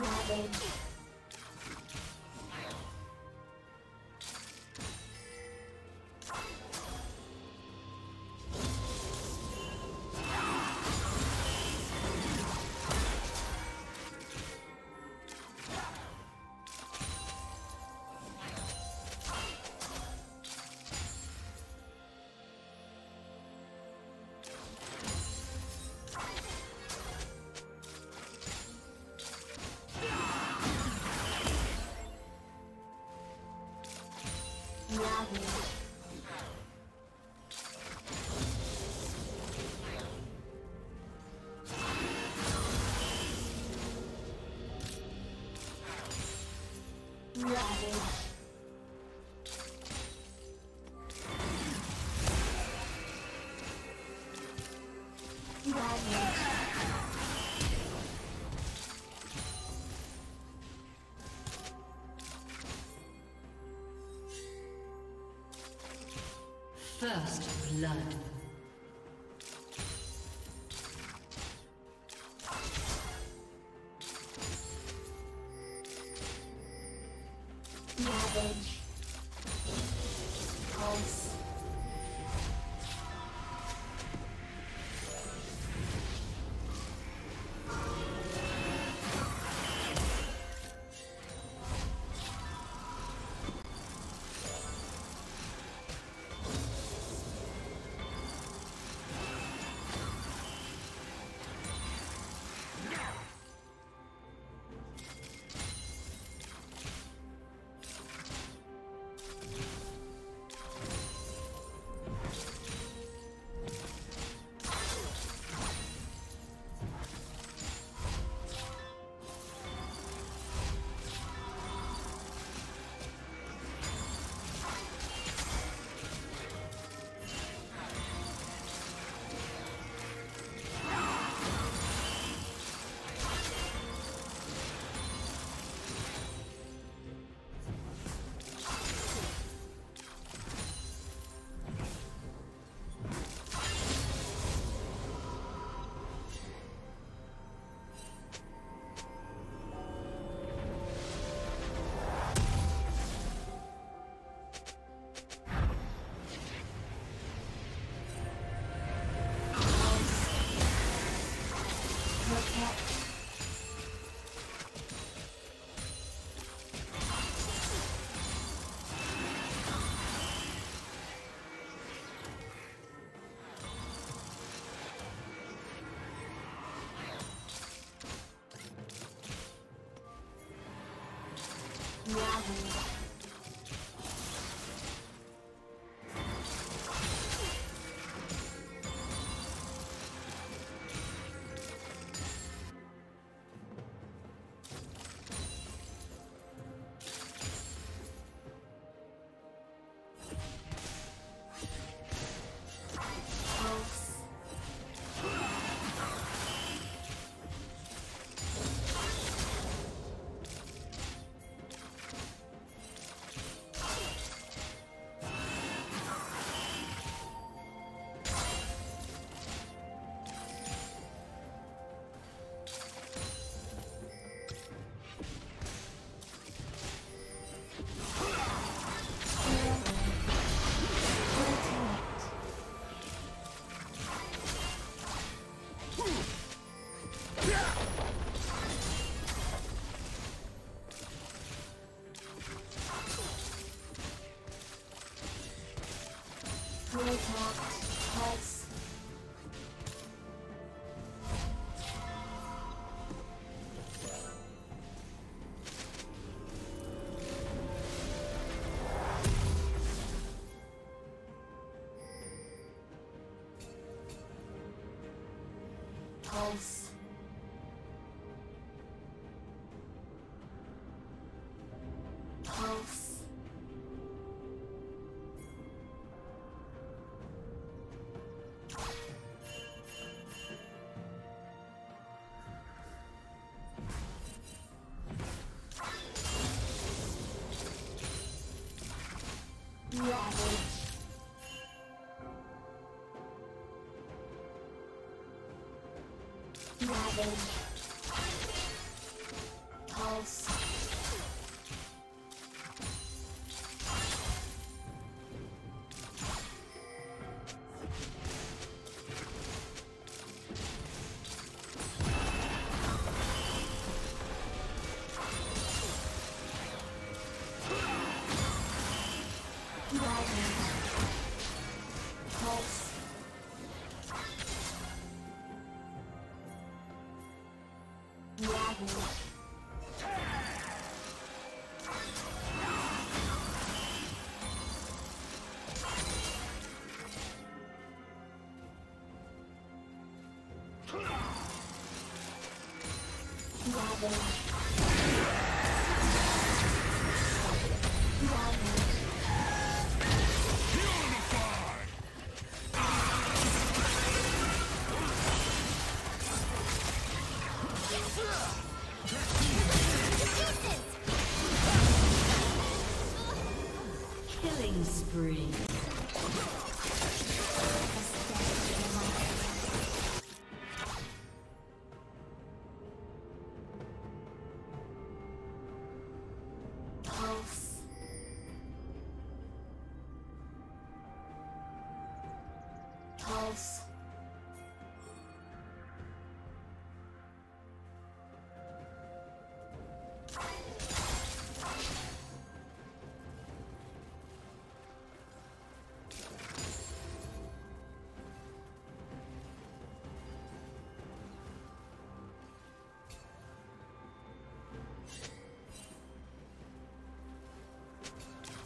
Ravage. First blood. Yahoo! Minha Ravage. Dragon.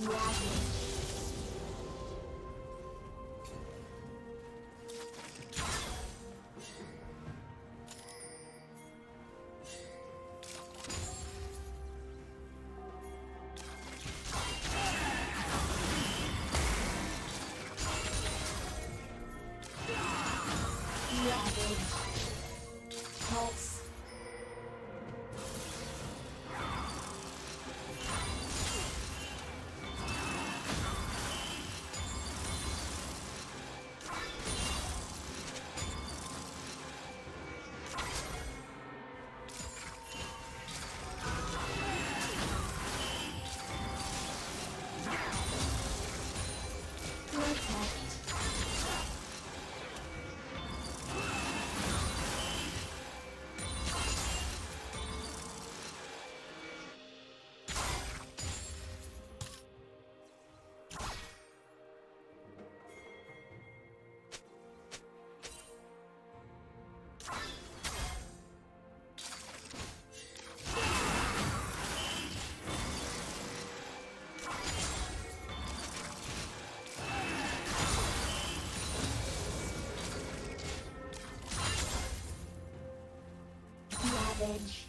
Ravage. Ravage.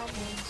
Ravage. Pulse.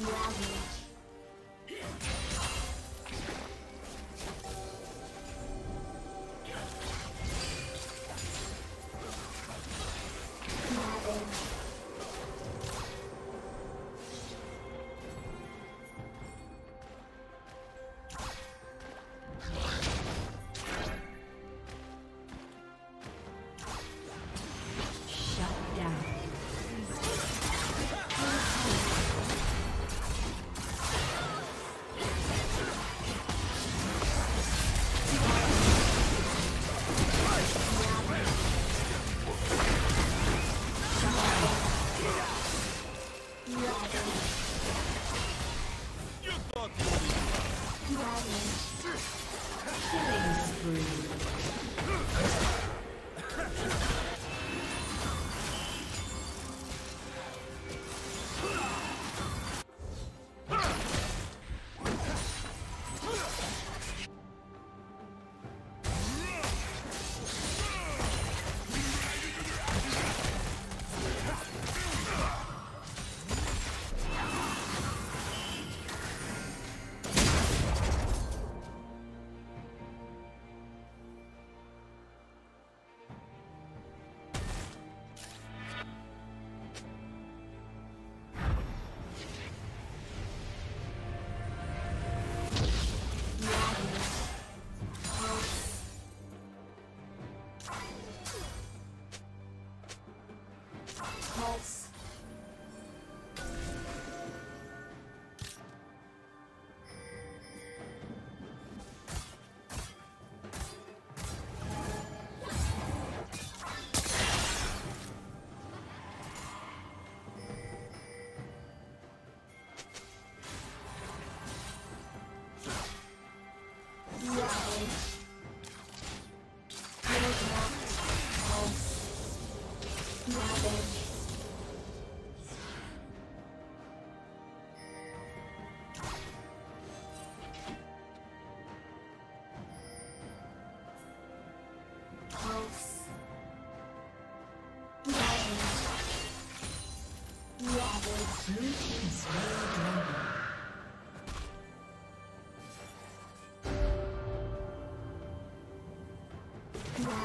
Ravage. Killing spree.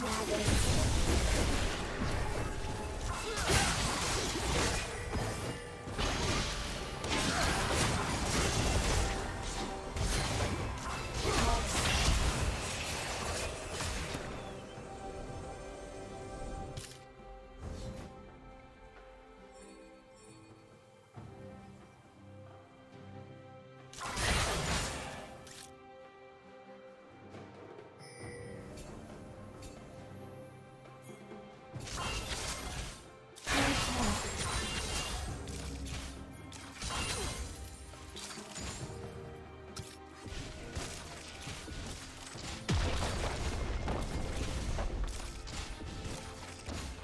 Ravage.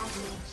Savage.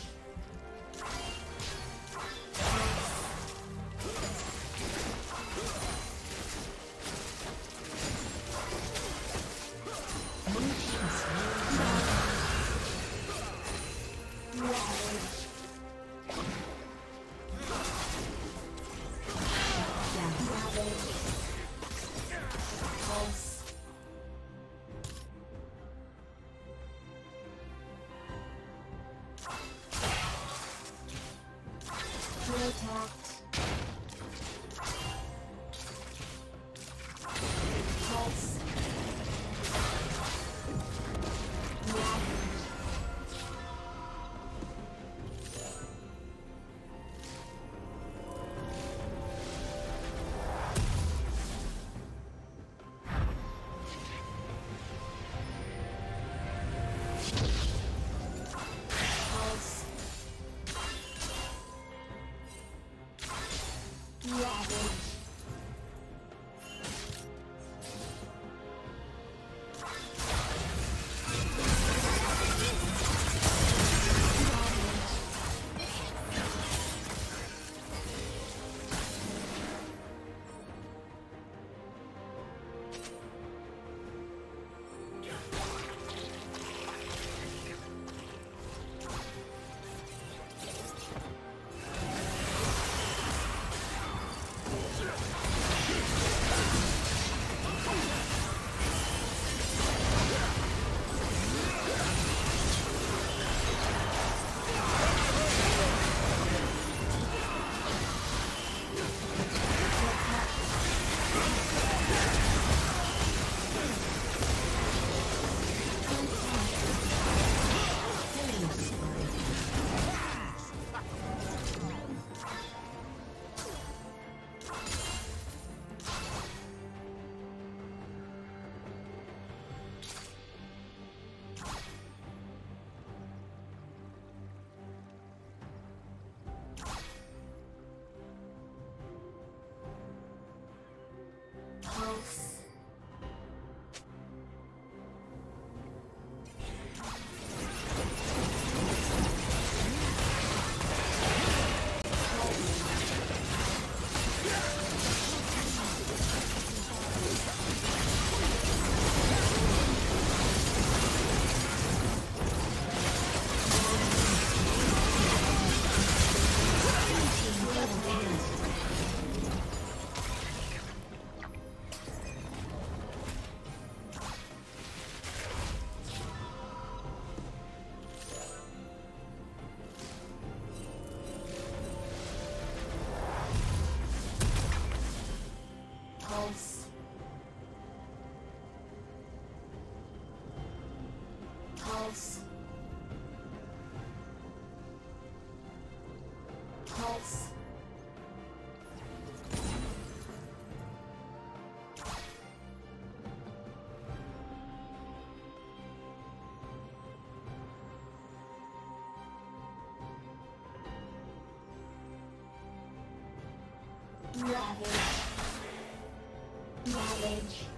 Ravage. Ravage.